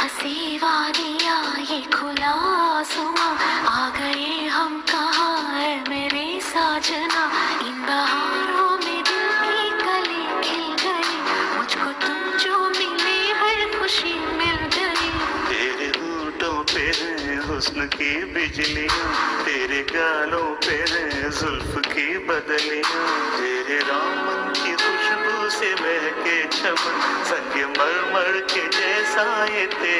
हँसी वादिया ये खुला आसमां आ गए हम कहाँ है मेरे साजना? इन बहारों में दिल की कली खिल गई। मुझको तुम जो मिले है, खुशी मिल गई। तेरे होठों पे है हुस्न की बिजलियाँ, तेरे गालों पे है जुल्फ की बदलियाँ। तेरे रामन की खुशबू से महके चमन संग मर के जैसा ये तेरा